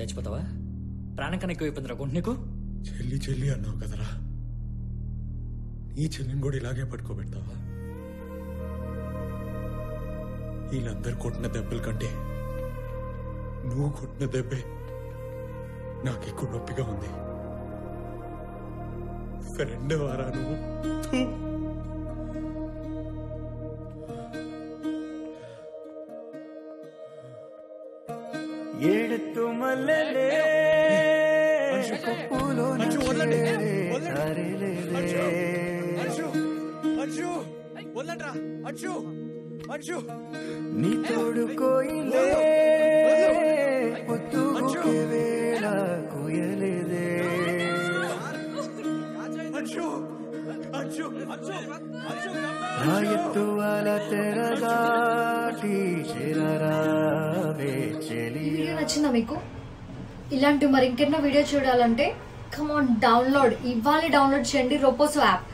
చచ్చిపోతావా? ప్రాణం కన్నా ఎక్కువ అయిపోయిందిరా గుండె నీకు? చెల్లి చెల్లి అన్నావు కదరా. నీ చెల్లిని కూడా ఇలాగే పట్టుకోబెడతావా? వీళ్ళందరు కొట్టిన దెబ్బల కంటే నువ్వు కొట్టిన దెబ్బే నాకు ఎక్కువ నొప్పిగా ఉంది. ఫ్రెండ్ వారా నువ్వు? థూ. ఏడుతూ మల్లెలే కొప్పులో నీ తోడు కోయిలే. పొద్దుకే వేళ కోయలేదే. రాయత్తు చెలియా వీడియో నచ్చిందా మీకు? ఇలాంటి మరి ఇంకెన్నో వీడియో చూడాలంటే కమాన్ డౌన్లోడ్ ఇవ్వాలి డౌన్లోడ్ చేయండి రోపోసో యాప్